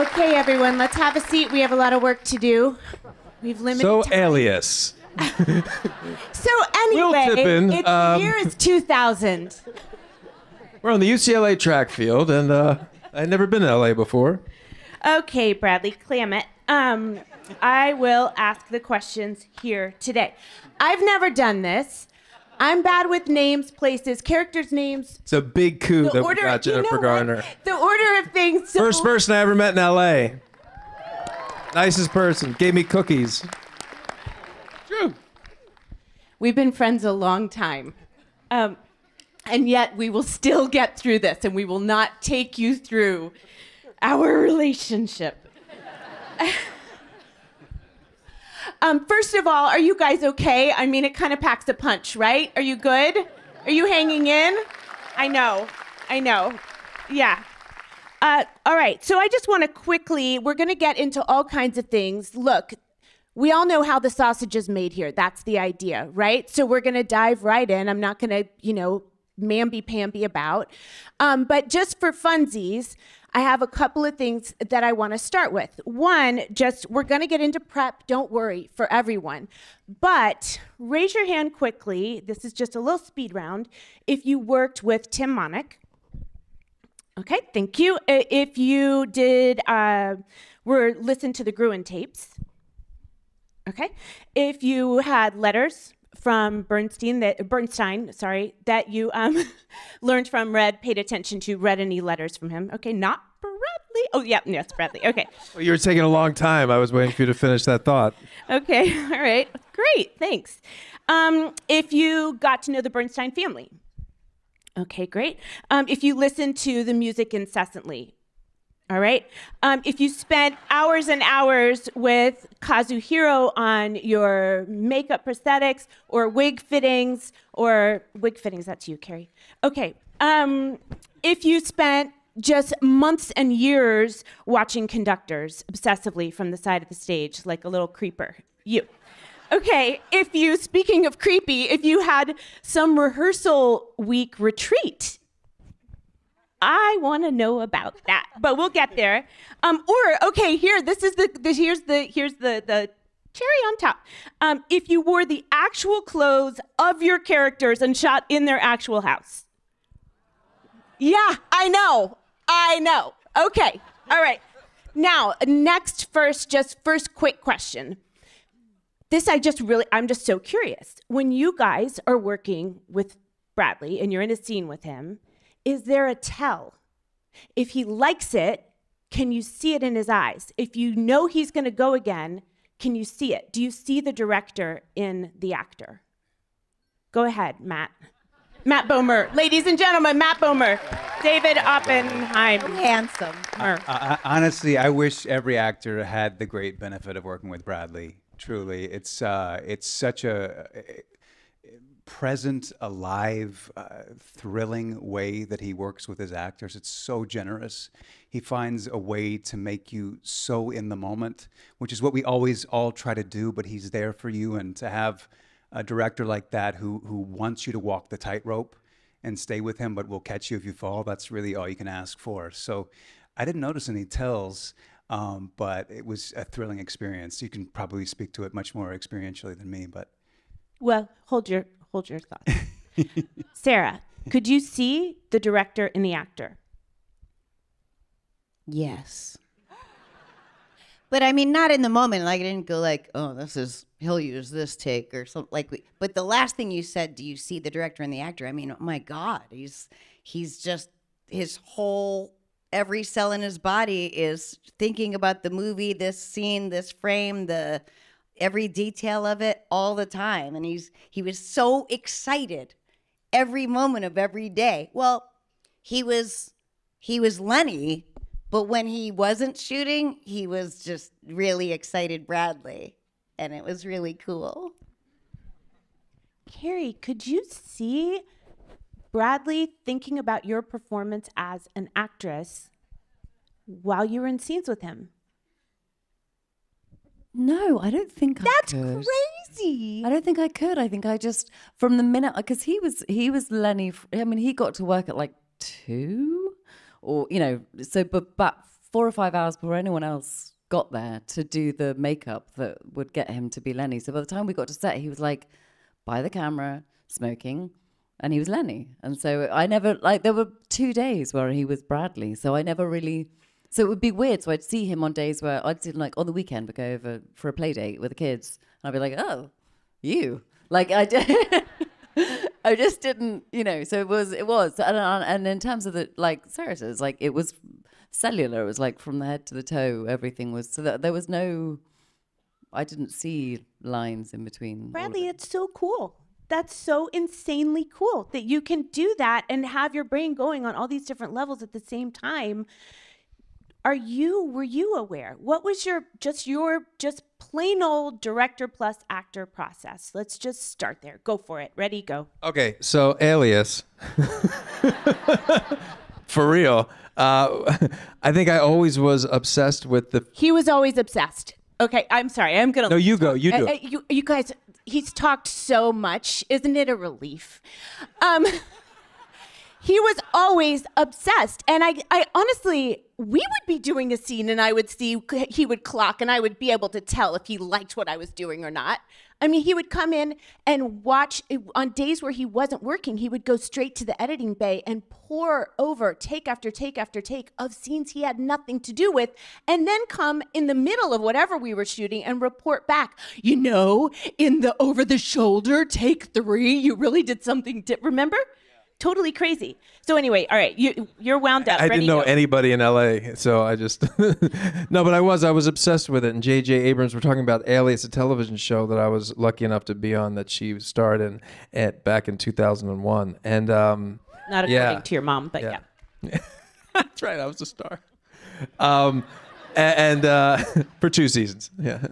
Okay, everyone, let's have a seat. We have a lot of work to do. We've limited So, time. alias. So anyway, Tippin, it's, um, year is 2000. We're on the UCLA track field, and uh, I'd never been to LA before. Okay, Bradley Clammett. Um, I will ask the questions here today. I've never done this. I'm bad with names, places, characters' names. It's a big coup The that order, we got you know Jennifer what? Garner. The order of things. So, First person I ever met in LA. Nicest person. Gave me cookies. True. We've been friends a long time. Um, and yet we will still get through this and we will not take you through our relationship. um, first of all, are you guys okay? I mean, it kind of packs a punch, right? Are you good? Are you hanging in? I know. I know. Yeah. Uh, all right. So I just want to quickly, we're going to get into all kinds of things. Look, we all know how the sausage is made here. That's the idea, right? So we're going to dive right in. I'm not going to, you know, mamby pamby about. Um, but just for funsies, I have a couple of things that I want to start with. One, just we're going to get into prep. Don't worry for everyone. But raise your hand quickly. This is just a little speed round. If you worked with Tim Monich, Okay, thank you. If you did, uh, were listened to the Gruen tapes. Okay, if you had letters from Bernstein that Bernstein, sorry, that you um, learned from, read, paid attention to, read any letters from him. Okay, not Bradley. Oh, yeah, yes, Bradley. Okay, Well, you were taking a long time. I was waiting for you to finish that thought. okay, all right, great, thanks. Um, if you got to know the Bernstein family, Okay, great. Um, if you listen to the music incessantly, all right. Um, if you spent hours and hours with Kazuhiro on your makeup prosthetics or wig fittings, or wig fittings, that's you, Carey. Okay. Um, if you spent just months and years watching conductors obsessively from the side of the stage, like a little creeper, you. Okay, if you, speaking of creepy, if you had some rehearsal week retreat, I want to know about that, but we'll get there. Um, or okay, here, this is the, the here's the here's the the cherry on top. Um, if you wore the actual clothes of your characters and shot in their actual house. Yeah, I know, I know. Okay, all right. Now, next, first, just first quick question this I just really, I'm just so curious. When you guys are working with Bradley and you're in a scene with him, is there a tell? If he likes it, can you see it in his eyes? If you know he's going to go again, can you see it? Do you see the director in the actor? Go ahead, Matt. Matt Bomer. Ladies and gentlemen, Matt Bomer. David Oppenheim. Handsome. I, I- honestly, I wish every actor had the great benefit of working with Bradley. Truly, it's uh, it's such a, a present, alive, uh, thrilling way that he works with his actors. It's so generous. He finds a way to make you so in the moment, which is what we always all try to do. But he's there for you, and to have a director like that who who wants you to walk the tightrope and stay with him, but will catch you if you fall. That's really all you can ask for. So, I didn't notice any tells. Um, but it was a thrilling experience. You can probably speak to it much more experientially than me, but Well, hold your hold your thought. Sarah, could you see the director in the actor? Yes. But I mean, not in the moment. Like I didn't go like, "Oh, this is he'll use this take" or something like. We, but the last thing you said, do you see the director and the actor? I mean, oh my God, he's he's just his whole every cell in his body is thinking about the movie, this scene, this frame, the every detail of it all the time, and he's he was so excited every moment of every day. Well, he was he was Lenny, but when he wasn't shooting, he was just really excited Bradley. And it was really cool. Carey, could you see Bradley thinking about your performance as an actress while you were in scenes with him? No, I don't think That's I could. crazy. I don't think I could. I think I just from the minute because he was he was Lenny. I mean, he got to work at like two, or you know. So, but but four or five hours before anyone else got there to do the makeup that would get him to be Lenny. So by the time we got to set, he was like by the camera, smoking, and he was Lenny. And so I never like there were two days where he was Bradley. So I never really. So it would be weird. So I'd see him on days where I'd see him like on the weekend, we'd go over for a play date with the kids, and I'd be like, "Oh, you." Like I did. I just didn't, you know. So it was, it was, and, and in terms of the like Sarah says, like it was cellular. It was like from the head to the toe, everything was. So that there was no, I didn't see lines in between. Bradley, it. it's so cool. That's so insanely cool that you can do that and have your brain going on all these different levels at the same time. Are you were you aware? What was your just your just plain old director plus actor process? Let's just start there. Go for it. Ready, go. Okay, so Alias. For real. Uh, I think I always was obsessed with the. He was always obsessed. Okay, I'm sorry. I'm gonna. No, you go. You Uh, do. uh, it. you, you guys, he's talked so much. Isn't it a relief? Um, he was always obsessed, and I, I honestly, we would be doing a scene, and I would see he would clock, and I would be able to tell if he liked what I was doing or not. I mean, he would come in and watch on days where he wasn't working. He would go straight to the editing bay and pore over take after take after take of scenes he had nothing to do with, and then come in the middle of whatever we were shooting and report back. You know, in the over the shoulder take three, you really did something. Di- remember? Totally crazy. So anyway, all right, you you're wound up. I Ready didn't know go. anybody in LA, so I just no, but I was I was obsessed with it. And J.J. Abrams, we're talking about Alias, a television show that I was lucky enough to be on that she starred in at back in 2001. And um, Not according yeah. to your mom, but yeah. Yeah. that's right, I was a star. Um, and uh, for two seasons, yeah,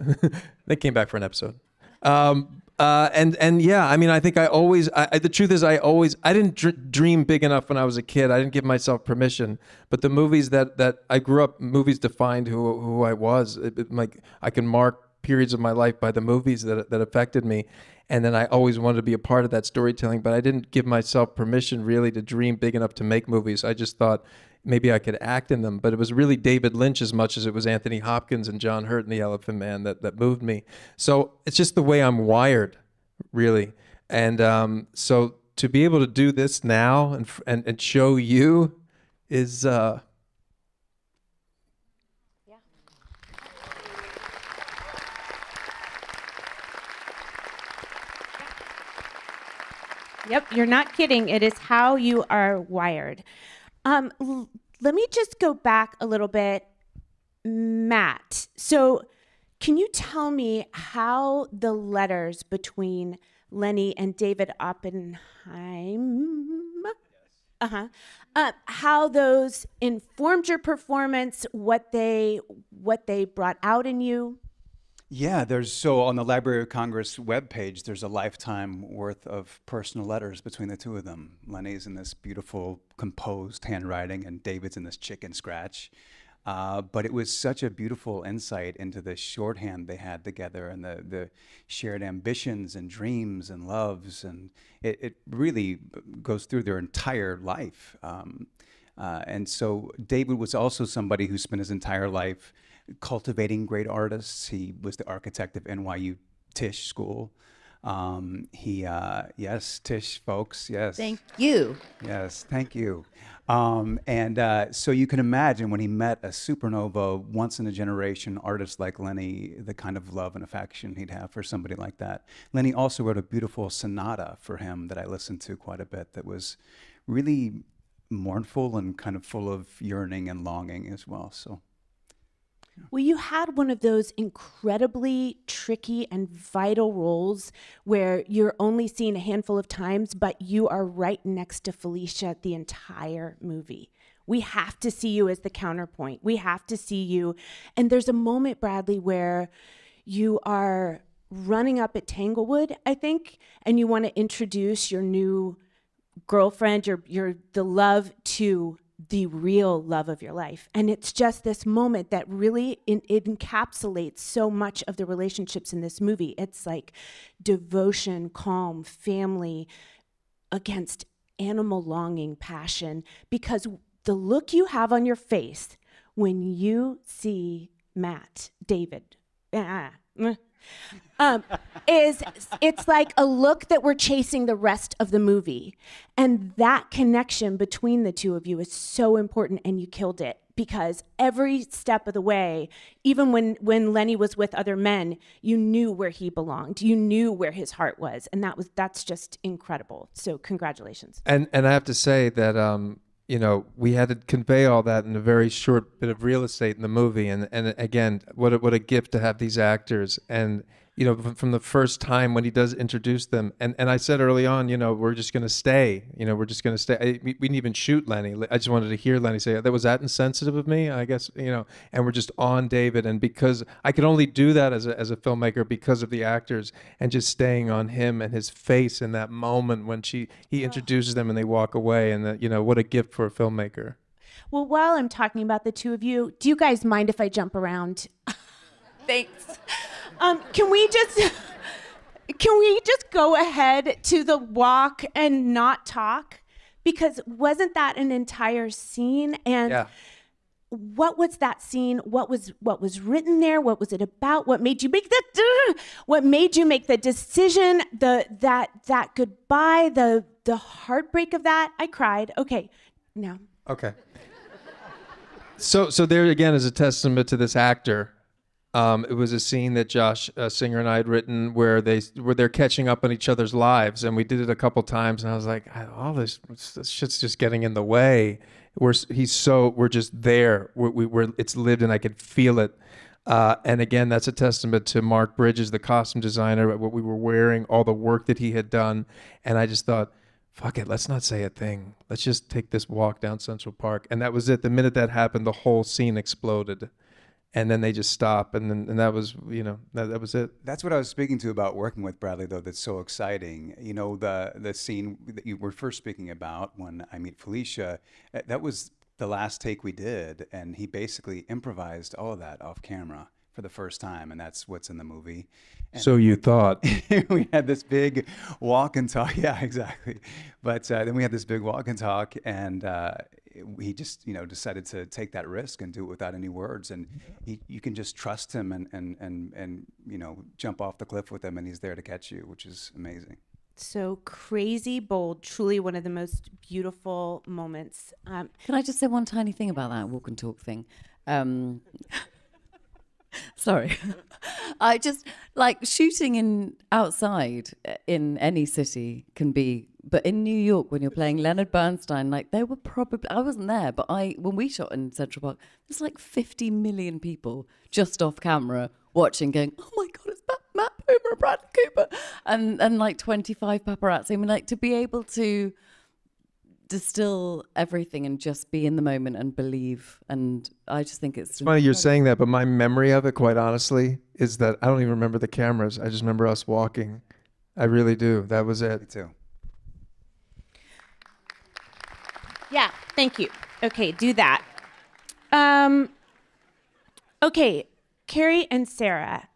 they came back for an episode. Um, uh, and and yeah, I mean, I think I always. I, I, the truth is, I always. I didn't dr- dream big enough when I was a kid. I didn't give myself permission. But the movies that that I grew up, movies defined who who I was. It, it, like I can mark periods of my life by the movies that that affected me. And then I always wanted to be a part of that storytelling, but I didn't give myself permission really to dream big enough to make movies. I just thought maybe I could act in them. But it was really David Lynch as much as it was Anthony Hopkins and John Hurt and the Elephant Man that, that moved me. So it's just the way I'm wired, really. And um, so to be able to do this now and, and, and show you is. Uh, Yep, you're not kidding. It is how you are wired. Um, l- let me just go back a little bit, Matt. So, can you tell me how the letters between Lenny and David Oppenheim, uh-huh, uh, how those informed your performance, what they what they brought out in you? Yeah, there's so on the Library of Congress webpage, there's a lifetime worth of personal letters between the two of them. Lenny's in this beautiful composed handwriting, and David's in this chicken scratch. Uh, but it was such a beautiful insight into the shorthand they had together and the, the shared ambitions and dreams and loves. And it, it really goes through their entire life. Um, uh, and so David was also somebody who spent his entire life cultivating great artists. He was the architect of NYU Tisch School. Um, he, uh, yes, Tisch folks, yes. Thank you. Yes, thank you. Um, and uh, so you can imagine when he met a supernova, once in a generation artist like Lenny, the kind of love and affection he'd have for somebody like that. Lenny also wrote a beautiful sonata for him that I listened to quite a bit that was really mournful and kind of full of yearning and longing as well. So Well, you had one of those incredibly tricky and vital roles where you're only seen a handful of times, but you are right next to Felicia the entire movie. We have to see you as the counterpoint. We have to see you. And there's a moment, Bradley, where you are running up at Tanglewood, I think, and you want to introduce your new girlfriend, your your the love to the real love of your life. And it's just this moment that really in, encapsulates so much of the relationships in this movie. It's like devotion, calm, family against animal longing, passion because the look you have on your face when you see Matt, David, ah, mm, um, is it's like a look that we're chasing the rest of the movie. And that connection between the two of you is so important, and you killed it because every step of the way, even when, when Lenny was with other men, you knew where he belonged. You knew where his heart was. And that was that's just incredible. So congratulations. And and I have to say that um, you know, we had to convey all that in a very short bit of real estate in the movie. And and again, what a, what a gift to have these actors. And you know, from, from the first time when he does introduce them, and and I said early on, you know, we're just going to stay. You know, we're just going to stay. I, we, we didn't even shoot Lenny. I just wanted to hear Lenny say that was that insensitive of me. I guess you know, and we're just on David, and because I could only do that as a as a filmmaker because of the actors, and just staying on him and his face in that moment when she he introduces them and they walk away, and that you know, what a gift for a filmmaker. Well, while I'm talking about the two of you, do you guys mind if I jump around? Thanks. Um, can we just can we just go ahead to the walk and not talk? Because wasn't that an entire scene? And Yeah. what was that scene? What was what was written there? What was it about? What made you make that? What made you make the decision? The that that goodbye, the the heartbreak of that. I cried. Okay, now Okay. So, so there again is a testament to this actor. Um, it was a scene that Josh uh, Singer and I had written where they where they're catching up on each other's lives, and we did it a couple times, and I was like, all this, this shit's just getting in the way. We're he's so we're just there. We're, we, we're it's lived, and I could feel it. Uh, and again, that's a testament to Mark Bridges, the costume designer, what we were wearing, all the work that he had done, and I just thought fuck it, let's not say a thing. Let's just take this walk down Central Park. And that was it. The minute that happened, the whole scene exploded. And then they just stop. And then and that was, you know, that, that was it. That's what I was speaking to about working with Bradley, though. That's so exciting. You know, the the scene that you were first speaking about when I meet Felicia, uh, that was the last take we did, and he basically improvised all of that off camera for the first time, and that's what's in the movie. And So you thought. we had this big walk and talk. Yeah, exactly. But uh, then we had this big walk and talk, and uh, he just, you know, decided to take that risk and do it without any words. And he, you can just trust him and, and, and, and, you know, jump off the cliff with him, and he's there to catch you, which is amazing. so crazy bold. Truly one of the most beautiful moments. Um, Can I just say one tiny thing about that walk and talk thing? Um, sorry, I just like shooting in outside uh, in any city can be, but in New York when you're playing Leonard Bernstein, like there were probably I wasn't there, but I when we shot in Central Park, there's like 50 million people just off camera watching, going, "Oh my god, it's Matt, Matt Bomer and Bradley Cooper," and and like 25 paparazzi. I mean, like to be able to distill everything and just be in the moment and believe. And I just think it's, It's funny you're saying that, but my memory of it, quite honestly, is that I don't even remember the cameras. I just remember us walking. I really do. That was it. Me it. too. Yeah, thank you. Okay, do that. Um, okay, Carey and Sarah.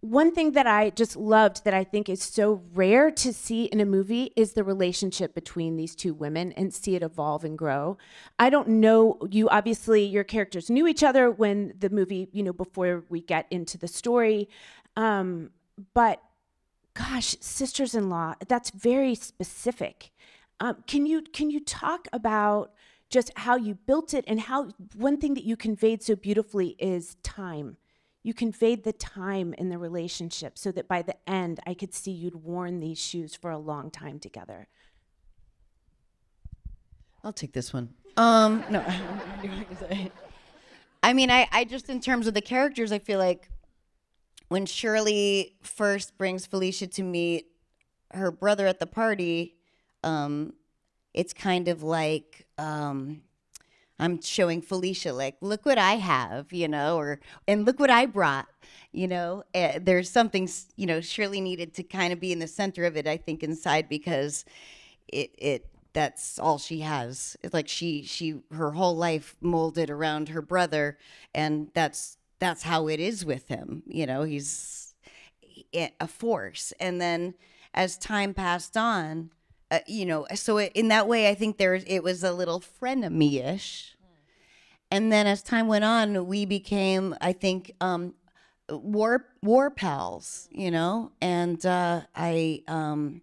One thing that I just loved that I think is so rare to see in a movie is the relationship between these two women and see it evolve and grow. I don't know you obviously your characters knew each other when the movie, you know, before we get into the story. Um, but gosh, sisters-in-law, that's very specific. Um, can you can you talk about just how you built it and how one thing that you conveyed so beautifully is time. You conveyed the time in the relationship so that by the end I could see you'd worn these shoes for a long time together. I'll take this one. Um, no. I mean, I, I just, in terms of the characters, I feel like when Shirley first brings Felicia to meet her brother at the party, um, it's kind of like um, I'm showing Felicia, like, look what I have, you know, or and look what I brought, you know. Uh, there's something, you know, Shirley needed to kind of be in the center of it, I think, inside because it it that's all she has. It's like she she her whole life molded around her brother, and that's that's how it is with him. You know, he's a force. And then as time passed on, uh, you know, so it, in that way, I think there's it was a little frenemy ish. and then as time went on, we became, I think, um, war war pals, you know. And uh, I, um,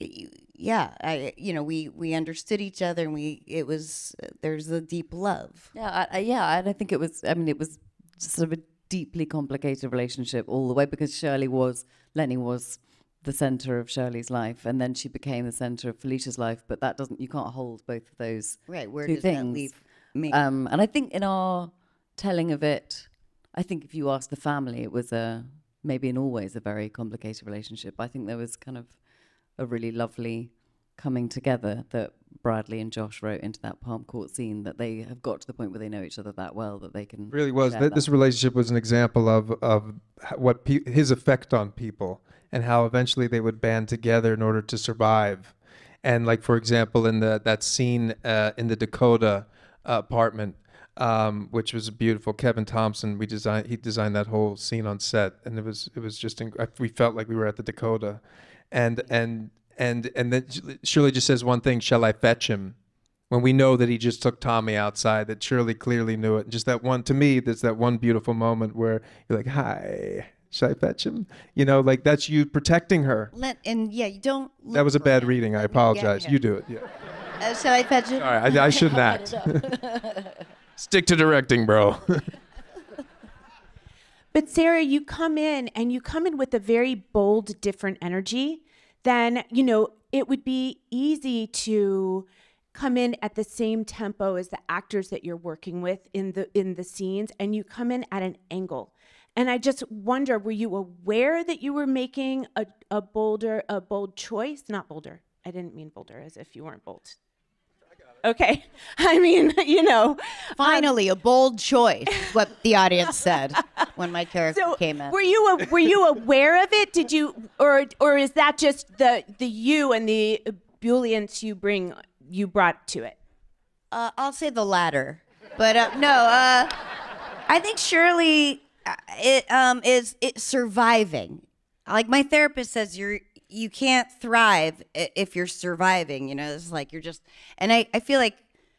yeah, I, you know, we we understood each other, and we it was there's a deep love. Yeah, I, yeah, and I think it was. I mean, it was sort of a deeply complicated relationship all the way because Shirley was Lenny was the center of Shirley's life, and then she became the center of Felicia's life. But that doesn't. You can't hold both of those Right? Where two does things. that leave me? Um, and I think in our telling of it, I think if you ask the family, it was a maybe in always a very complicated relationship. I think there was kind of a really lovely coming together that Bradley and Josh wrote into that Palm Court scene that they have got to the point where they know each other that well that they can really was. that. This relationship was an example of of what pe- his effect on people and how eventually they would band together in order to survive. And like for example, in the that scene uh, in the Dakota uh, apartment, um, which was beautiful. Kevin Thompson, we designed he designed that whole scene on set, and it was it was just inc- we felt like we were at the Dakota, and and and and then Shirley just says one thing: "Shall I fetch him?" when we know that he just took Tommy outside, that Shirley clearly knew it. Just that one, to me, there's that one beautiful moment where you're like, hi, should I fetch him? You know, like that's you protecting her. Let and yeah, you don't. That was a bad like- reading. I apologize. You do it. Yeah. Uh, shall I fetch it? All right, I, I shouldn't act. Stick to directing, bro. But Sarah, you come in and you come in with a very bold, different energy. Then, you know, it would be easy to come in at the same tempo as the actors that you're working with in the in the scenes and you come in at an angle. And I just wonder, were you aware that you were making a, a bolder, a bold choice? Not bolder. I didn't mean bolder as if you weren't bold. Okay. I mean, you know, Finally, a bold choice. What the audience said when my character So came in. were you a, were you aware of it? Did you or or is that just the the you and the ebullience you bring you brought to it? Uh, I'll say the latter, but uh, no. Uh, I think Shirley uh, it um is it surviving. Like my therapist says, you're you can't thrive if you're surviving. You know, it's like you're just. And I I feel like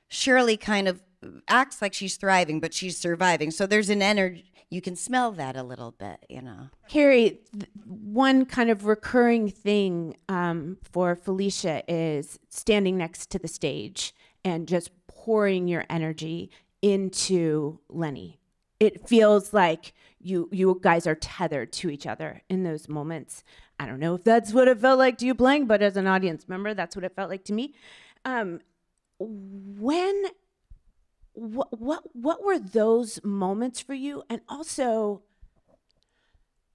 Shirley kind of acts like she's thriving, but she's surviving. So there's an energy. You can smell that a little bit. You know. Carey, one kind of recurring thing um, for Felicia is standing next to the stage and just pouring your energy into Lenny. It feels like you you guys are tethered to each other in those moments. I don't know if that's what it felt like to you playing, but as an audience member, that's what it felt like to me. Um, when what what what were those moments for you, and also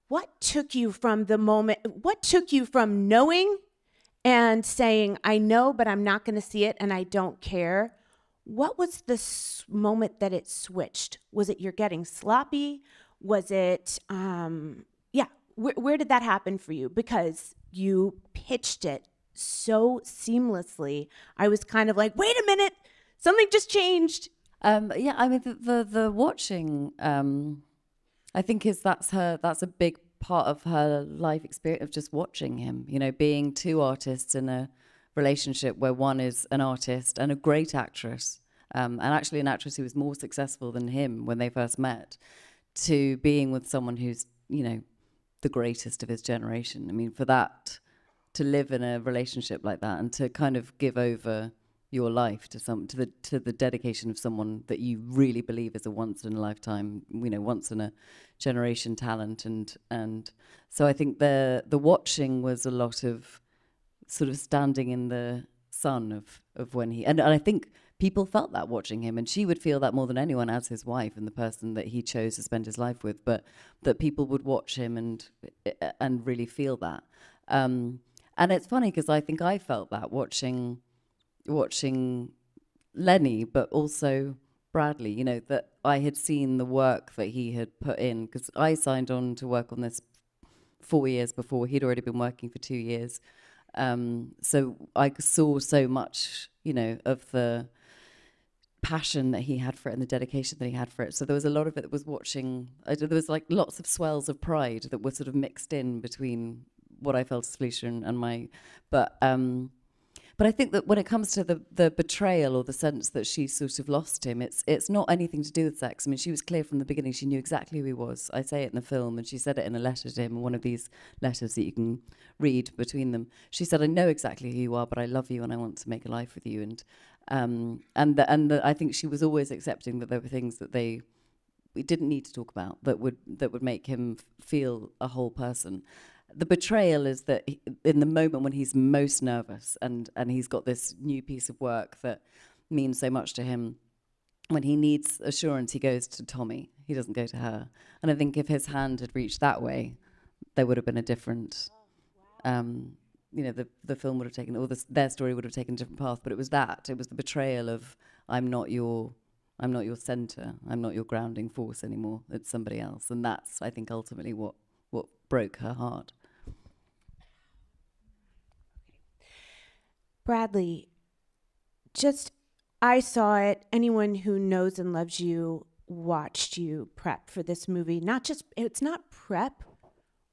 what took you from the moment what took you from knowing and saying i know but i'm not going to see it and i don't care what was the moment that it switched was it you're getting sloppy was it um yeah where, did that happen for you because you pitched it so seamlessly i was kind of like wait a minute something just changed Um, yeah, I mean the the, the watching. Um, I think is that's her. That's a big part of her life experience of just watching him. You know, being two artists in a relationship where one is an artist and a great actress, um, and actually an actress who was more successful than him when they first met, to being with someone who's you know the greatest of his generation. I mean, for that to live in a relationship like that and to kind of give over your life to some to the to the dedication of someone that you really believe is a once in a lifetime you know once in a generation talent and and so i think the the watching was a lot of sort of standing in the sun of of when he and, and i think people felt that watching him and she would feel that more than anyone as his wife and the person that he chose to spend his life with but that people would watch him and and really feel that um and it's funny because i think i felt that watching watching Lenny, but also Bradley, you know, that I had seen the work that he had put in because I signed on to work on this four years before. He'd already been working for two years. Um, so I saw so much, you know, of the passion that he had for it and the dedication that he had for it. So there was a lot of it that was watching. There was like lots of swells of pride that were sort of mixed in between what I felt as Felicia and, and my, but um, But I think that when it comes to the, the betrayal or the sense that she sort of lost him, it's it's not anything to do with sex. I mean, she was clear from the beginning. She knew exactly who he was. I say it in the film, and she said it in a letter to him, one of these letters that you can read between them. She said, "I know exactly who you are, but I love you, and I want to make a life with you." And um, and the, and the, I think she was always accepting that there were things that they we didn't need to talk about that would that would make him feel a whole person. The betrayal is that in the moment when he's most nervous and and he's got this new piece of work that means so much to him when he needs assurance he goes to Tommy. He doesn't go to her. And I think if his hand had reached that way there would have been a different um, you know the the film would have taken or the, their story would have taken a different path but it was that. It was the betrayal of I'm not your I'm not your center. I'm not your grounding force anymore. It's somebody else. And that's I think ultimately what what broke her heart. Bradley, just I saw it. Anyone who knows and loves you watched you prep for this movie. Not just, it's not prep,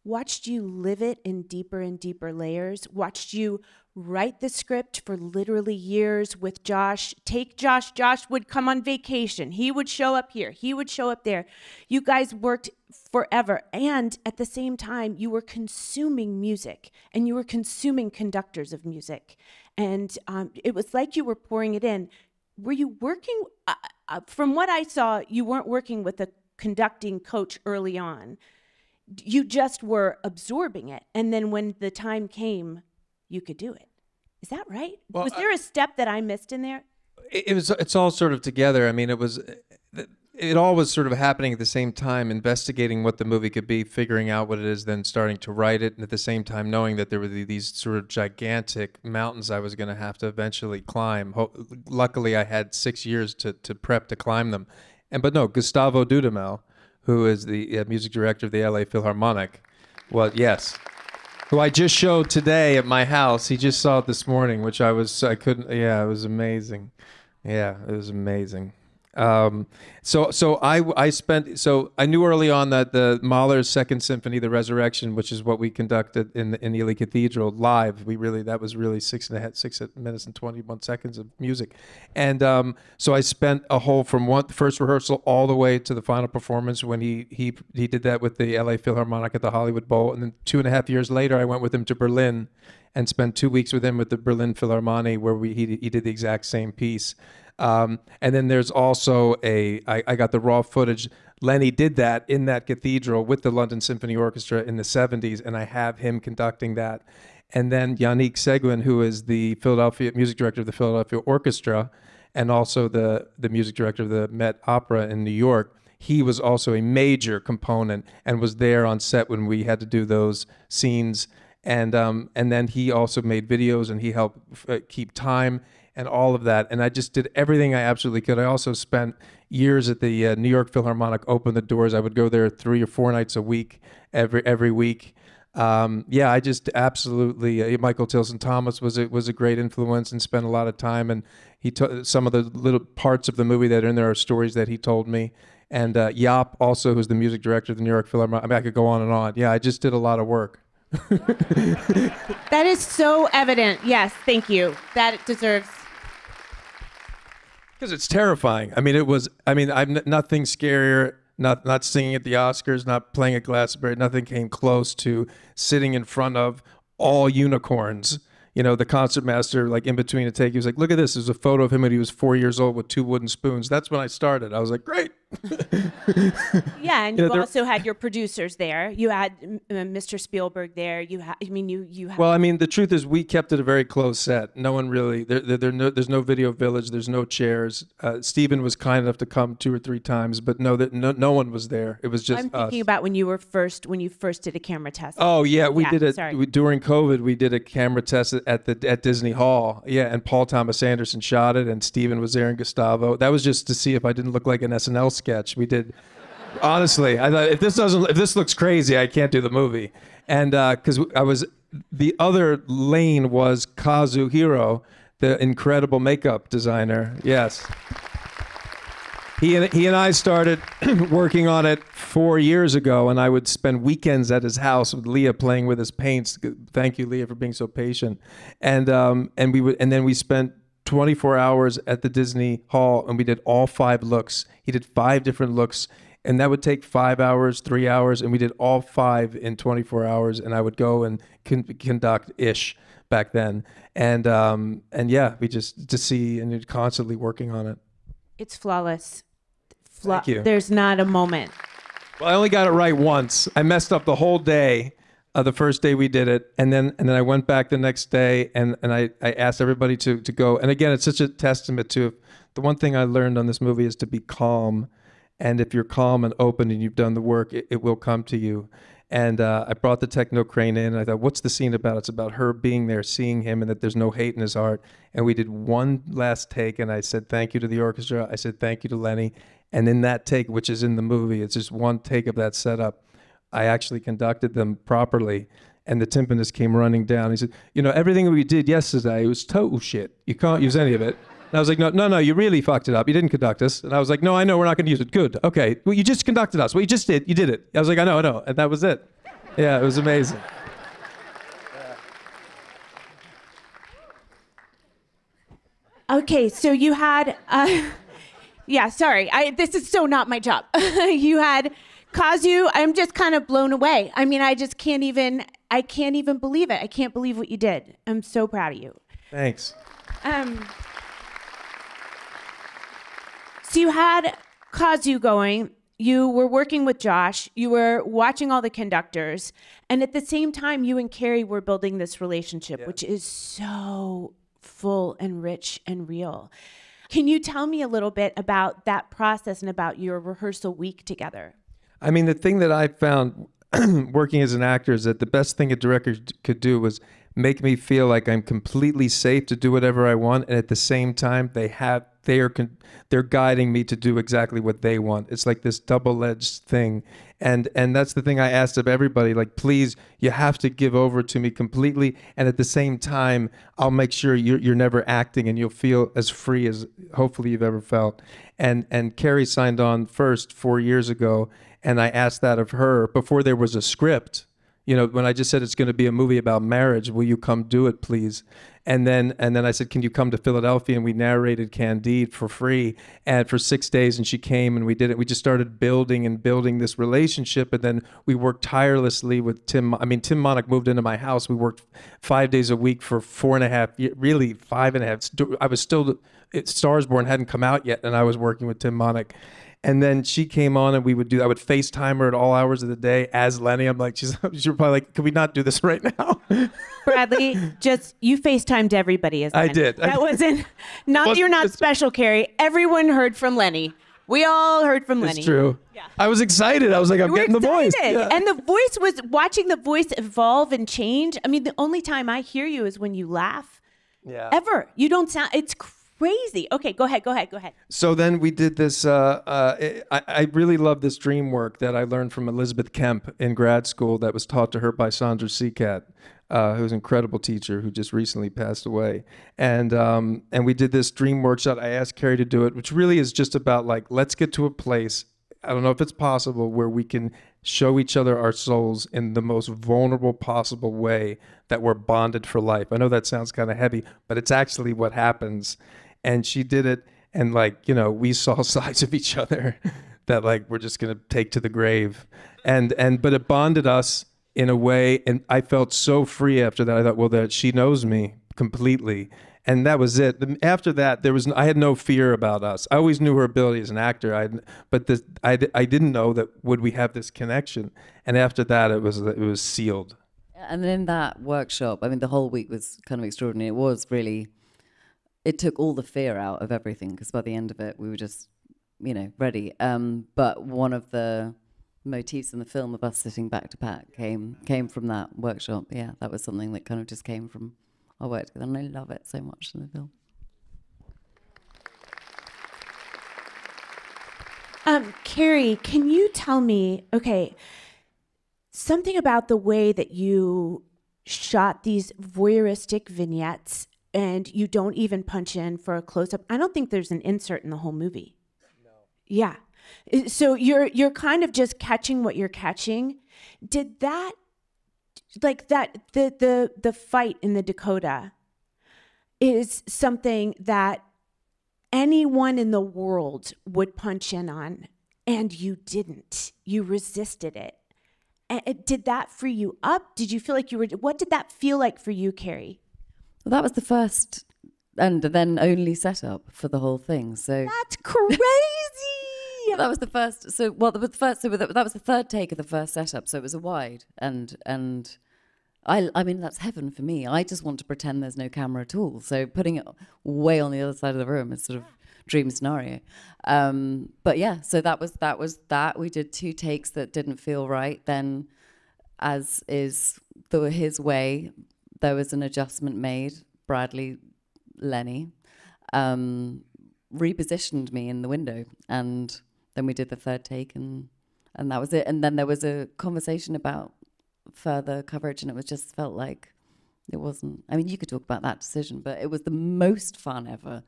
watched you live it in deeper and deeper layers, watched you write the script for literally years with Josh. Take Josh. Josh would come on vacation. He would show up here. He would show up there. You guys worked forever. And at the same time, you were consuming music and you were consuming conductors of music. And um, it was like you were pouring it in. Were you working? Uh, uh, from what I saw, you weren't working with a conducting coach early on. You just were absorbing it. And then when the time came, you could do it. Is that right? Well, was there a step that I missed in there? it, it was it's all sort of together. I mean, it was it all was sort of happening at the same time, investigating what the movie could be, figuring out what it is, then starting to write it, and at the same time knowing that there were these sort of gigantic mountains I was going to have to eventually climb. Ho- luckily, I had six years to to prep to climb them, and but no, Gustavo Dudamel, who is the uh, music director of the LA Philharmonic, well, yes who I just showed today at my house. He just saw it this morning, which I was I couldn't. Yeah, it was amazing. Yeah, it was amazing. Um, so so I I spent so I knew early on that the Mahler's Second Symphony, the Resurrection, which is what we conducted in in Ely Cathedral live. We really that was really six and a half six minutes and twenty one seconds of music, and um, so I spent a whole from one first rehearsal all the way to the final performance when he he he did that with the L.A. Philharmonic at the Hollywood Bowl, and then two and a half years later I went with him to Berlin, and spent two weeks with him with the Berlin Philharmonic where we he he did the exact same piece. Um, and then there's also a I, I got the raw footage. Lenny did that in that cathedral with the London Symphony Orchestra in the 70s, and I have him conducting that. And then Yannick Seguin, who is the Philadelphia music director of the Philadelphia Orchestra, and also the the music director of the Met Opera in New York. He was also a major component and was there on set when we had to do those scenes. And um, and then he also made videos and he helped uh, keep time and all of that. And I just did everything I absolutely could. I also spent years at the uh, New York Philharmonic, opened the doors. I would go there three or four nights a week, every every week. Um, yeah, I just absolutely. Uh, Michael Tilson Thomas was a, was a great influence and spent a lot of time. And he took some of the little parts of the movie that are in there are stories that he told me. And uh, Jaap, also, who's the music director of the New York Philharmonic. I mean, I could go on and on. Yeah, I just did a lot of work. That is so evident. Yes, thank you. That deserves. Because it's terrifying. I mean, it was. I mean, I'm nothing scarier. Not not singing at the Oscars, not playing at Glastonbury. Nothing came close to sitting in front of all unicorns. You know, the concertmaster, like in between a take, he was like, "Look at this. There's a photo of him when he was four years old with two wooden spoons." That's when I started. I was like, "Great." Yeah, and You you know, also had your producers there. You had uh, Mr. Spielberg there. You had. I mean, you you had. Well, I mean, the truth is, we kept it a very close set. No one really there. there, there no, there's no video village. There's no chairs. Uh, Stephen was kind enough to come two or three times, but no, that no, no one was there. It was just I'm us. thinking about when you were first when you first did a camera test. Oh yeah, we Yeah, did it we- during COVID. We did a camera test at the at Disney Hall. Yeah, and Paul Thomas Anderson shot it, and Stephen was there, and Gustavo. That was just to see if I didn't look like an SNL sketch. We did. Honestly, I thought if this doesn't, if this looks crazy, I can't do the movie. And because I was, the other lane was Kazuhiro, the incredible makeup designer. Yes. he and he and I started working on it four years ago, and I would spend weekends at his house with Leah playing with his paints. Thank you, Leah, for being so patient. And um, and we would, and then we spent 24 hours at the Disney Hall, and we did all five looks. He did five different looks, and that would take five hours, three hours, and we did all five in 24 hours. And I would go and con- conduct ish back then, and um, and yeah, we just to see and constantly working on it. It's flawless. Fla- Thank you. There's not a moment. Well, I only got it right once. I messed up the whole day, uh, the first day we did it, and then and then I went back the next day, and and I, I asked everybody to to go. And again, it's such a testament to the one thing I learned on this movie is to be calm, and if you're calm and open and you've done the work, it, it will come to you. And uh, I brought the techno crane in. And I thought, what's the scene about? It's about her being there, seeing him, and that there's no hate in his heart. And we did one last take, and I said thank you to the orchestra. I said thank you to Lenny. And in that take, which is in the movie, it's just one take of that setup. I actually conducted them properly. And the timpanist came running down. He said, You know, everything we did yesterday was total shit. You can't use any of it. And I was like, No, no, no, you really fucked it up. You didn't conduct us. And I was like, No, I know, we're not going to use it. Good. Okay. Well, you just conducted us. What you just did, you did it. I was like, I know, I know. And that was it. Yeah, it was amazing. Okay, so you had, uh, yeah, sorry, I, this is so not my job. you had Kazu. I'm just kind of blown away. I mean, I just can't even, I can't even believe it. I can't believe what you did. I'm so proud of you. Thanks. Um, so you had Kazu going. You were working with Josh. You were watching all the conductors, and at the same time, you and Carey were building this relationship, which is so full and rich and real. Can you tell me a little bit about that process and about your rehearsal week together? I mean, the thing that I found working as an actor is that the best thing a director could do was make me feel like I'm completely safe to do whatever I want, and at the same time, they have they are they're guiding me to do exactly what they want. It's like this double-edged thing, and and that's the thing I asked of everybody. Like, please, you have to give over to me completely, and at the same time, I'll make sure you're you're never acting, and you'll feel as free as hopefully you've ever felt. And and Carey signed on first four years ago, and I asked that of her before there was a script. You know, when I just said it's going to be a movie about marriage, will you come do it, please? And then and then I said, can you come to Philadelphia? And we narrated Candide for free and for six days, and she came and we did it. We just started building and building this relationship, and then we worked tirelessly with Tim. I mean, Tim Monich moved into my house. We worked five days a week for four and a half, really five and a half. I was still, it, Stars Born hadn't come out yet, and I was working with Tim Monich. And then she came on, and we would do. I would FaceTime her at all hours of the day as Lenny. I'm like, she's, she's probably like, can we not do this right now? Bradley, just you FaceTimed everybody as I did. That wasn't not Well, that you're not special, Carey. Everyone heard from Lenny. We all heard from Lenny. It's true. Yeah. I was excited. I was like, I'm We're getting the voice. excited. Yeah. And the voice was watching the voice evolve and change. I mean, the only time I hear you is when you laugh. Yeah. Ever. You don't sound it's crazy. Okay, go ahead, go ahead, go ahead. So then we did this. Uh, uh, I, I really love this dream work that I learned from Elizabeth Kemp in grad school that was taught to her by Sandra Seacat, uh, who's an incredible teacher who just recently passed away. And um, and we did this dream workshop. I asked Carey to do it, which really is just about like let's get to a place. I don't know if it's possible where we can show each other our souls in the most vulnerable possible way that we're bonded for life. I know that sounds kind of heavy, but it's actually what happens. And she did it and like, you know, we saw sides of each other that like we're just going to take to the grave. And and but it bonded us in a way and I felt so free after that. I thought, well, that she knows me completely. And that was it. After that, there was I had no fear about us. I always knew her ability as an actor. I, but I, I didn't know that would we have this connection. And after that, it was it was sealed. And in that workshop, I mean, the whole week was kind of extraordinary. It was really, it took all the fear out of everything because by the end of it, we were just, you know, ready. Um, but one of the motifs in the film of us sitting back to back came came from that workshop. Yeah, that was something that kind of just came from our work together, and I love it so much in the film. Um, Carey, can you tell me, okay, something about the way that you shot these voyeuristic vignettes and you don't even punch in for a close up? I don't think there's an insert in the whole movie. No. Yeah. So you're you're kind of just catching what you're catching. Did that like that the the the fight in the Dakota is something that anyone in the world would punch in on and you didn't. You resisted it. And it- did that free you up? Did you feel like you were what did that feel like for you, Carey? Well, that was the first and then only setup for the whole thing. So That's crazy. that was the first. So well, that was the first. So that that was the third take of the first setup. So it was a wide, and and I I mean that's heaven for me. I just want to pretend there's no camera at all. So putting it way on the other side of the room is sort of dream scenario. Um, but yeah, so that was that was that. We did two takes that didn't feel right. Then, as is the his way, there was an adjustment made. Bradley, Lenny. Um, repositioned me in the window and then we did the third take and and that was it and then there was a conversation about further coverage and it was just felt like it wasn't i mean you could talk about that decision but it was the most fun ever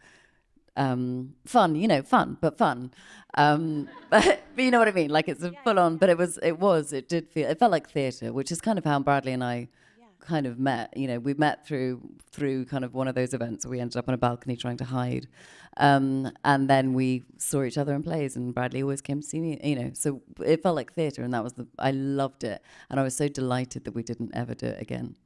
um fun you know fun but fun um but, you know what i mean like it's a full on but it was it was it did feel it felt like theater which is kind of how bradley and i kind of met you know we met through through kind of one of those events. Where we ended up on a balcony trying to hide. Um, and then we saw each other in plays and bradley always came to see me you know so it felt like theater and that was the i loved it. And i was so delighted that we didn't ever do it again.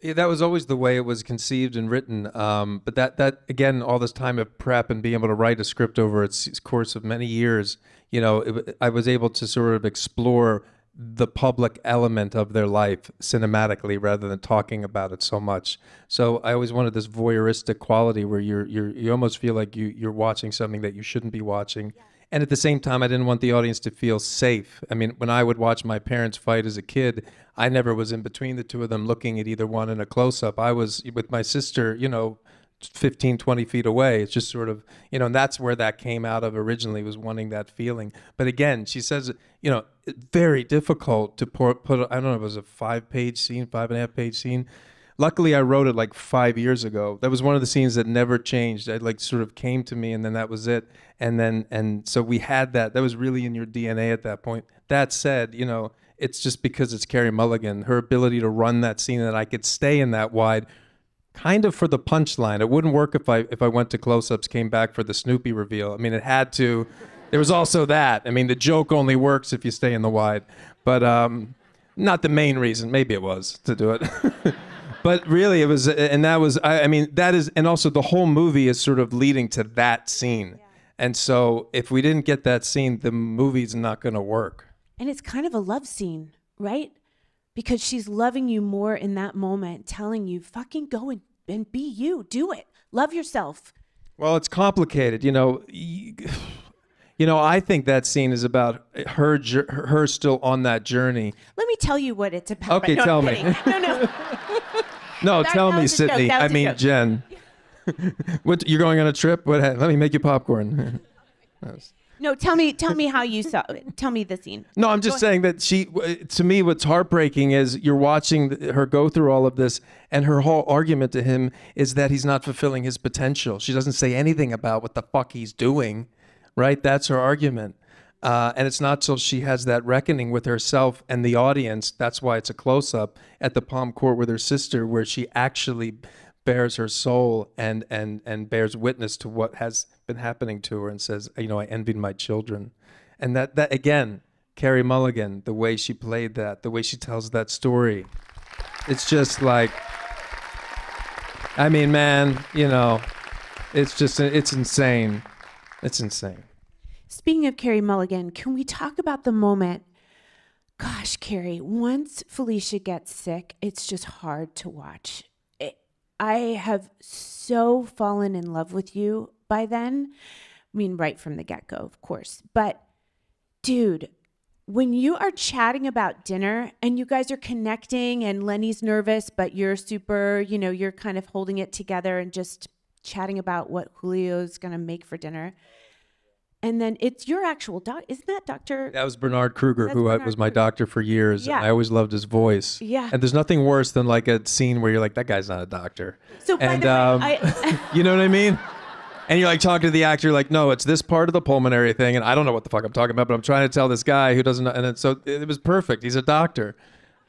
Yeah, that was always the way it was conceived and written. Um, but that that again, all this time of prep and being able to write a script over its, its course of many years, you know, it, I was able to sort of explore the public element of their life cinematically rather than talking about it so much. So I always wanted this voyeuristic quality where you're you're you almost feel like you you're watching something that you shouldn't be watching. And at the same time, I didn't want the audience to feel safe. I mean, when I would watch my parents fight as a kid, I never was in between the two of them looking at either one in a close up. I was with my sister, you know, 15, 20 feet away. It's just sort of, you know, and that's where that came out of originally was wanting that feeling. But again, she says, you know, very difficult to pour, put, I don't know, it was a five page scene, five and a half page scene. Luckily, I wrote it like five years ago. That was one of the scenes that never changed. It like sort of came to me, and then that was it. And then, and so we had that. That was really in your DNA at that point. That said, you know, it's just because it's Carey Mulligan, her ability to run that scene, that I could stay in that wide, kind of for the punchline. It wouldn't work if I if I went to close-ups, came back for the Snoopy reveal. I mean, it had to. There was also that. I mean, the joke only works if you stay in the wide, but um, not the main reason. Maybe it was to do it. but really it was and that was I, I mean that is and also the whole movie is sort of leading to that scene and so if we didn't get that scene the movie's not going to work And it's kind of a love scene, right? Because she's loving you more in that moment, telling you, fucking go and, and be you. Do it. Love yourself. well it's complicated you know you know i think that scene is about her her still on that journey Let me tell you what it's about. Okay, No, tell me. No, no. no That- tell that me was a joke. sydney i mean joke. jen what you're going on a trip what let me make you popcorn No, tell me, tell me how you saw it. Tell me the scene. No, I'm just saying that she, to me, what's heartbreaking is you're watching her go through all of this, and her whole argument to him is that he's not fulfilling his potential. She doesn't say anything about what the fuck he's doing, right? That's her argument. Uh, and it's not till she has that reckoning with herself and the audience. That's why it's a close up at the Palm Court with her sister, where she actually bares her soul and and and bears witness to what has been happening to her and says, you know, I envied my children. And that that again, Carey Mulligan, the way she played that, the way she tells that story. It's just like I mean, man, you know, it's just it's insane. It's insane. Speaking of Carey Mulligan, can we talk about the moment? Gosh, Carey, once Felicia gets sick, it's just hard to watch. I have so fallen in love with you by then. I mean, right from the get go, of course. But, dude, when you are chatting about dinner and you guys are connecting and Lenny's nervous, but you're super, you know, you're kind of holding it together and just chatting about what Julio's going to make for dinner. And then it's your actual doc. Isn't that Dr. That was Bernard Kruger, That's who I- Bernard was my Kruger. doctor for years. Yeah. I always loved his voice. Yeah. And there's nothing worse than like a scene where you're like, that guy's not a doctor. So by and the way, um, I- you know what I mean? and you're like talking to the actor, like, no, it's this part of the pulmonary thing, and I don't know what the fuck I'm talking about, but I'm trying to tell this guy who doesn't know. And so it was perfect. He's a doctor.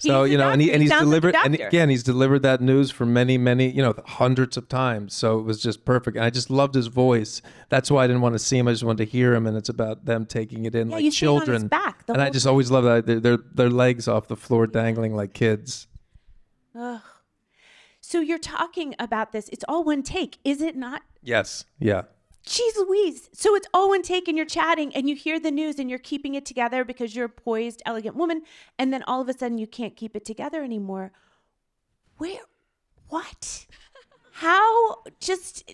So He's you know, and, he, and He he's like delivered, and again, he's delivered that news for many, many, you know, hundreds of times. So it was just perfect, and I just loved his voice. That's why I didn't want to see him. I just wanted to hear him, and it's about them taking it in Yeah, like you see on his children. back and I just always love that their, their their legs off the floor dangling like kids. Ugh. So you're talking about this. It's all one take, is it not? Yes. Yeah. Jeez Louise. So it's all one take and you're chatting and you hear the news and you're keeping it together because you're a poised, elegant woman. And then all of a sudden you can't keep it together anymore. Where? What? How just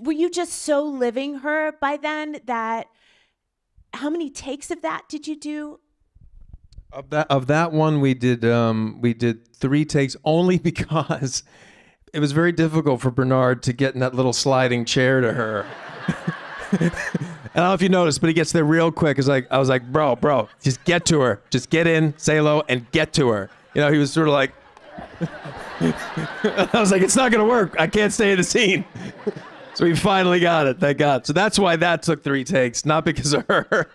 were you just so living her by then that how many takes of that did you do? Of that of that one, we did um, we did three takes only because it was very difficult for Bernard to get in that little sliding chair to her. I don't know if you noticed, but he gets there real quick. It's like I was like, bro, bro, just get to her, just get in, say hello, and get to her. You know, he was sort of like, I was like, it's not gonna work. I can't stay in the scene. So we finally got it. Thank God. So that's why that took three takes, not because of her.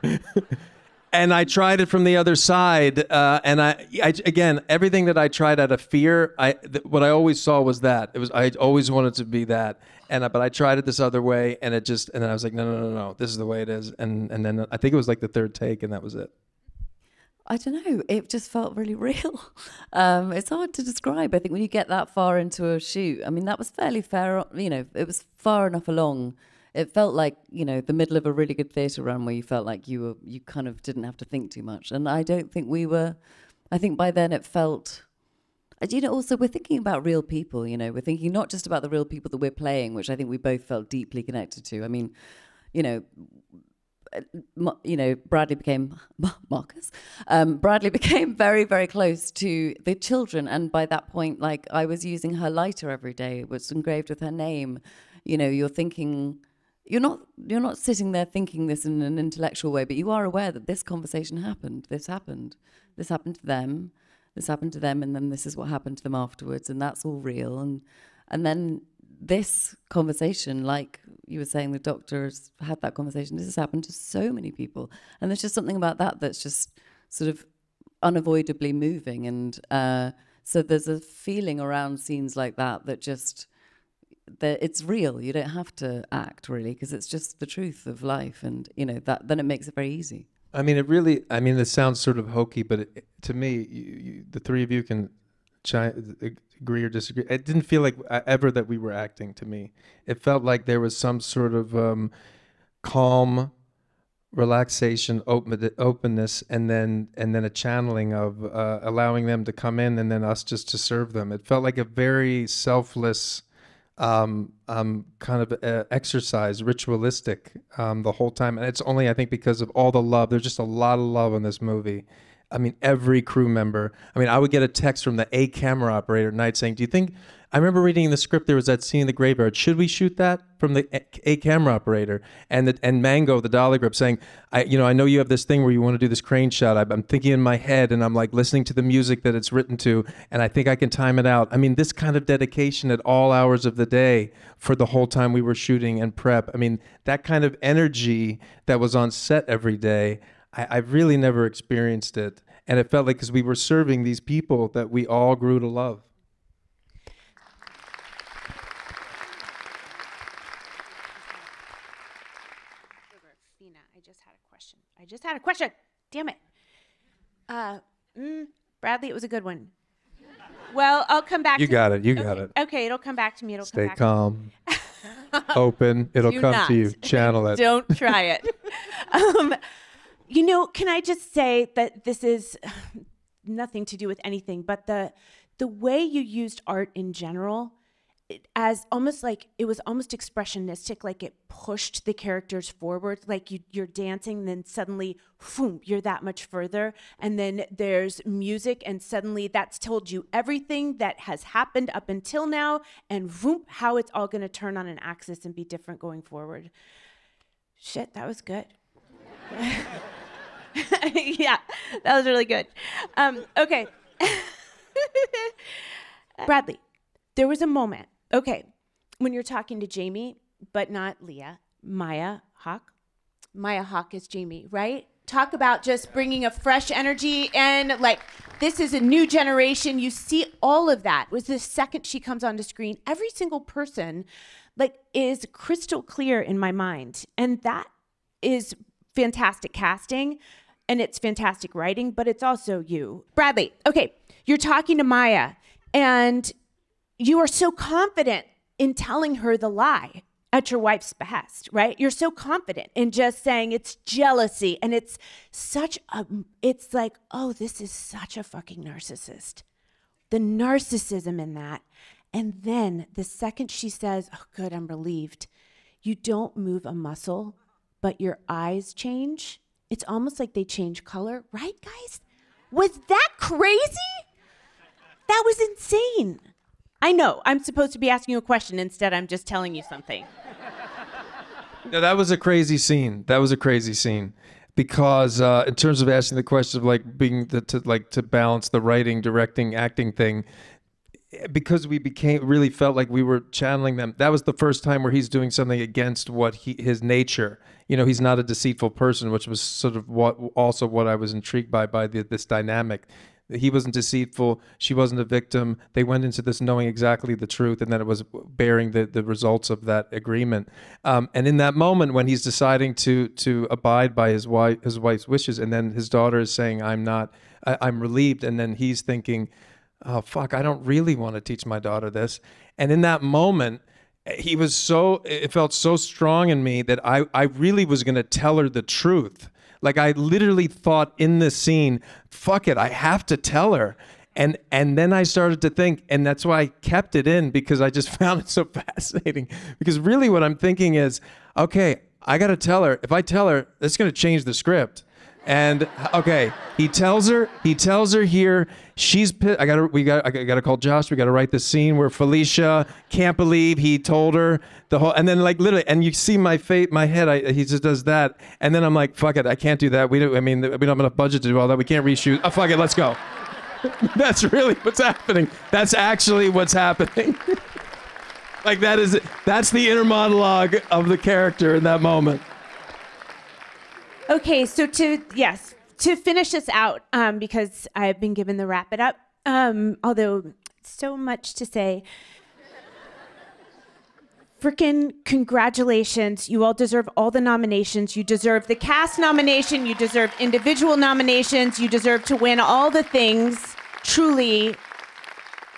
and I tried it from the other side. Uh, and I, I, again, everything that I tried out of fear, I, th- what I always saw was that it was. I always wanted to be that. And but I tried it this other way, and it just, and then I was like, no, no, no, no, this is the way it is. And and then I think it was like the third take, and that was it. I don't know. It just felt really real. Um, it's hard to describe. I think when you get that far into a shoot, I mean, that was fairly fair. You know, it was far enough along. It felt like you know the middle of a really good theatre run where you felt like you were you kind of didn't have to think too much. And I don't think we were. I think by then it felt. Uh, You know, also we're thinking about real people. You know, we're thinking not just about the real people that we're playing, which I think we both felt deeply connected to. I mean, you know, you know, Bradley became Marcus. Um, Bradley became very, very close to the children, and by that point, like I was using her lighter every day. It was engraved with her name. You know, you're thinking, you're not, you're not sitting there thinking this in an intellectual way, but you are aware that this conversation happened. This happened. This happened to them. This happened to them, and then this is what happened to them afterwards, and that's all real. And and then this conversation, like you were saying, the doctors had that conversation. This has happened to so many people, and there's just something about that that's just sort of unavoidably moving. And uh, so there's a feeling around scenes like that that just that it's real. You don't have to act really because it's just the truth of life, and you know that then it makes it very easy. I mean, it really. I mean, it sounds sort of hokey, but it, to me, you, you, the three of you can chi- agree or disagree. It didn't feel like uh, ever that we were acting. To me, it felt like there was some sort of um, calm, relaxation, open, openness, and then and then a channeling of uh, allowing them to come in, and then us just to serve them. It felt like a very selfless um, um, kind of uh, exercise, ritualistic um, the whole time. And it's only, I think, because of all the love. There's just a lot of love in this movie. I mean, every crew member. I mean, I would get a text from the A camera operator at night saying, "Do you think?" I remember reading in the script there was that scene in the graveyard. Should we shoot that from the A- A camera operator? And the, and Mango, the dolly grip, saying, "I, you know, I know you have this thing where you want to do this crane shot. I, I'm thinking in my head, and I'm like listening to the music that it's written to, and I think I can time it out. I mean, this kind of dedication at all hours of the day for the whole time we were shooting and prep. I mean, that kind of energy that was on set every day. I, I've really never experienced it. And it felt like because we were serving these people that we all grew to love. Fina, I just had a question. I just had a question. Damn it. Uh, mm, Bradley, it was a good one. Well, I'll come back. You to got it. You got it. Okay, it'll come back to me. It'll Stay come back. calm, open. It'll Do come not. to you. Channel it. Don't try it. um, you know, can I just say that this is nothing to do with anything, but the the way you used art in general as almost like it was almost expressionistic like it pushed the characters forward like you, you're dancing then suddenly boom, you're that much further and then there's music and suddenly that's told you everything that has happened up until now and boom, how it's all going to turn on an axis and be different going forward. Shit that was good. Yeah that was really good. Um, okay. Bradley, there was a moment, okay, when you're talking to Jamie, but not Leah, Maya Hawke. Maya Hawke is Jamie, right? Talk about just bringing a fresh energy and like this is a new generation. You see all of that. Was the second she comes onto screen, every single person like is crystal clear in my mind. And that is fantastic casting and it's fantastic writing, but it's also you. Bradley, okay, you're talking to Maya and you are so confident in telling her the lie at your wife's behest, right? You're so confident in just saying it's jealousy and it's such a, it's like, oh, this is such a fucking narcissist. The narcissism in that. And then the second she says, oh, good, I'm relieved, you don't move a muscle, but your eyes change. It's almost like they change color, right, guys? Was that crazy? That was insane. I know. I'm supposed to be asking you a question. Instead, I'm just telling you something. No, that was a crazy scene. That was a crazy scene because uh, in terms of asking the question of like being the, to like to balance the writing, directing, acting thing, because we became really felt like we were channeling them. That was the first time where he's doing something against what he his nature. You know, he's not a deceitful person, which was sort of what also what I was intrigued by by the, this dynamic he wasn't deceitful she wasn't a victim. They went into this knowing exactly the truth and that it was bearing the, the results of that agreement. Um, and in that moment when he's deciding to to abide by his wife his wife's wishes and then his daughter is saying i'm not I, i'm relieved and then he's thinking oh fuck i don't really want to teach my daughter this. And in that moment he was so it felt so strong in me that i i really was going to tell her the truth like I literally thought in this scene, fuck it, I have to tell her. And and then I started to think, and that's why I kept it in because I just found it so fascinating. Because really what I'm thinking is, okay, I gotta tell her. If I tell her, that's gonna change the script. And okay, he tells her. He tells her here. She's. I got to. We got. I got to call Josh. We got to write the scene where Felicia can't believe he told her the whole. And then like literally, and you see my face, my head. I, he just does that, and then I'm like, fuck it. I can't do that. We don't. I mean, we don't have enough budget to do all that. We can't reshoot. Oh fuck it. Let's go. That's really what's happening. That's actually what's happening. like that is. That's the inner monologue of the character in that moment. Okay, so to yes, to finish this out, um, because I've been given the wrap it up. Um, although so much to say. Freaking congratulations. You all deserve all the nominations. You deserve the cast nomination. You deserve individual nominations. You deserve to win all the things. Truly,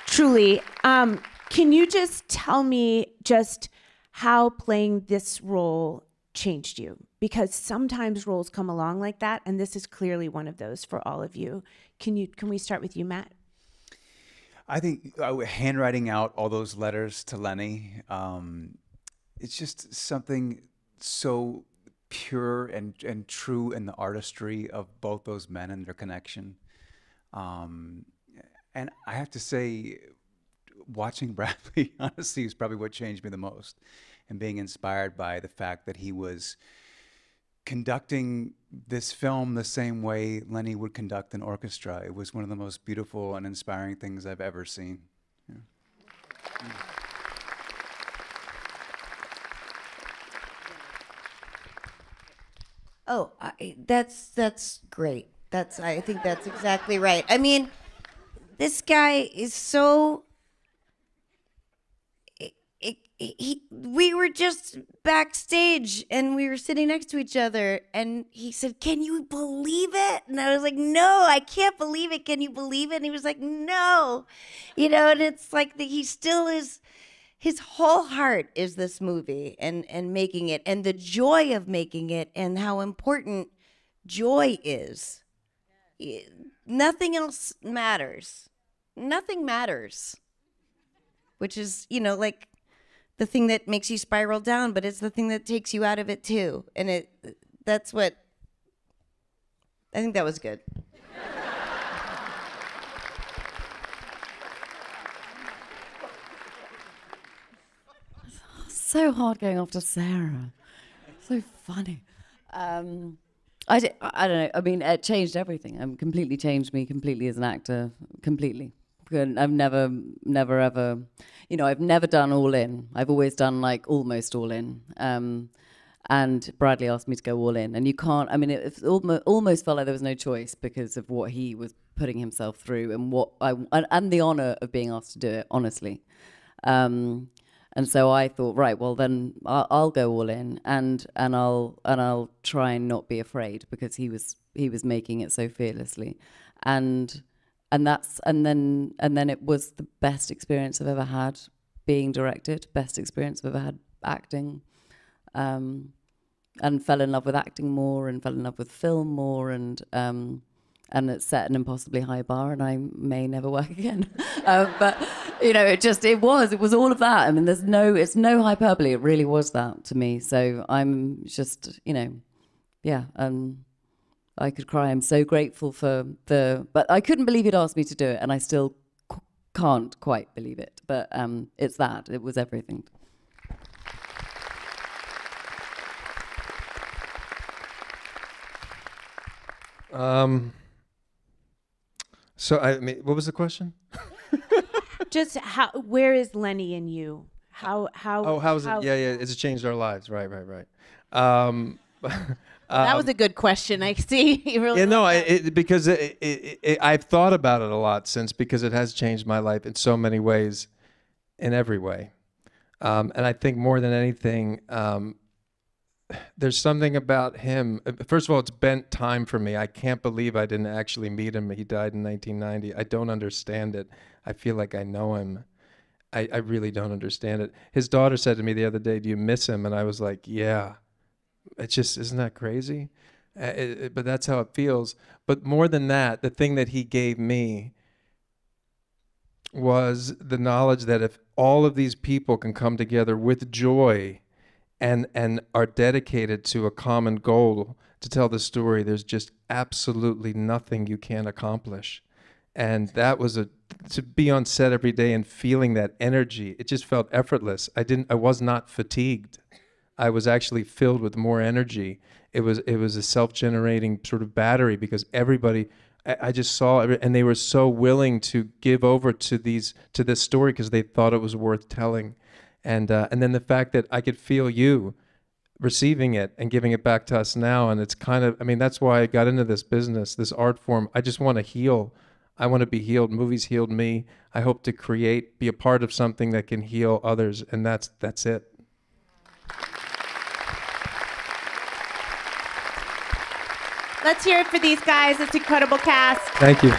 truly. Um, can you just tell me just how playing this role changed you? because sometimes roles come along like that and this is clearly one of those for all of you. Can you can we start with you matt? I think uh, handwriting out all those letters to lenny um, it's just something so pure and, and true in the artistry of both those men and their connection. Um, and i have to say watching bradley honestly is probably what changed me the most and being inspired by the fact that he was conducting this film the same way Lenny would conduct an orchestra. It was one of the most beautiful and inspiring things I've ever seen. Yeah. Oh, I, that's that's great. That's I think that's exactly right. I mean, this guy is so he we were just backstage and we were sitting next to each other and he said can you believe it? And i was like no i can't believe it. Can you believe it? And he was like no. You know and it's like the, he still is his whole heart is this movie and and making it and the joy of making it and how important joy is. Nothing else matters. Nothing matters. Which is you know like the thing that makes you spiral down, but it's the thing that takes you out of it too. And it that's what I think that was good. so hard going after Sarah. So funny. Um, I, I don't know. I mean, it changed everything. Um, completely changed me completely as an actor. Completely. I've never, never ever, you know, I've never done all in. I've always done like almost all in. Um, and Bradley asked me to go all in. And you can't. I mean, it, it almost, almost felt like there was no choice because of what he was putting himself through and what I and, and the honor of being asked to do it. Honestly. Um, and so I thought, right, well then I'll, I'll go all in, and and I'll and I'll try and not be afraid because he was he was making it so fearlessly, and and that's and then and then it was the best experience I've ever had being directed, best experience I've ever had acting, um, and fell in love with acting more and fell in love with film more and um, and it set an impossibly high bar and I may never work again. uh, but you know, it just it was it was all of that. I mean, there's no it's no hyperbole. It really was that to me. So I'm just you know, yeah. Um, I could cry. I'm so grateful for the, but I couldn't believe he'd asked me to do it, and I still c- can't quite believe it. But um, it's that. It was everything. Um. So I mean, what was the question? Just how? Where is Lenny in you? How? How? Oh, how's how- it? Yeah, yeah. It's changed our lives. Right, right, right. Um, that was a good question. I see. You really yeah, no, I, it, because it, it, I've thought about it a lot since because it has changed my life in so many ways, in every way, um, and I think more than anything, um, there's something about him. First of all, it's bent time for me. I can't believe I didn't actually meet him. He died in 1990. I don't understand it. I feel like I know him. I, I really don't understand it. His daughter said to me the other day, "Do you miss him?" And I was like, "Yeah." It's just isn't that crazy? Uh, it- it- but that's how it feels. But more than that, the thing that he gave me was the knowledge that if all of these people can come together with joy and and are dedicated to a common goal to tell the story, there's just absolutely nothing you can't accomplish. And that was a to be on set every day and feeling that energy. It just felt effortless. I didn't I was not fatigued. I was actually filled with more energy. It was it was a self-generating sort of battery because everybody I, I just saw and they were so willing to give over to these to this story because they thought it was worth telling, and uh, and then the fact that I could feel you receiving it and giving it back to us now and it's kind of I mean that's why I got into this business this art form. I just want to heal. I want to be healed. Movies healed me. I hope to create be a part of something that can heal others and that's that's it Let's hear it for these guys. It's incredible cast. thank you